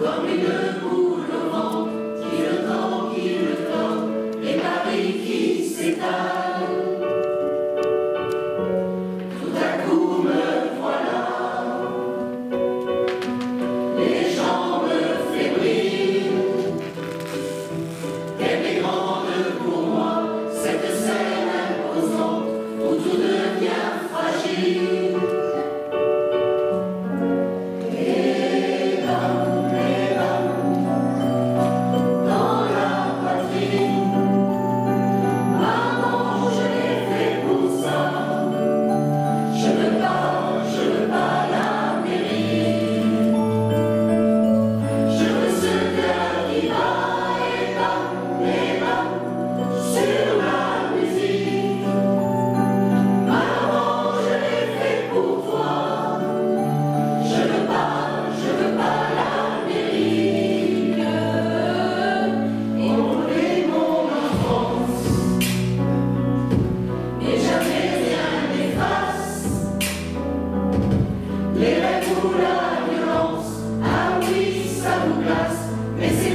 Comme une boule de qui le tord, qui le flom, les nuages qui s'étalent. Tout à coup me voilà. sa douglas, mais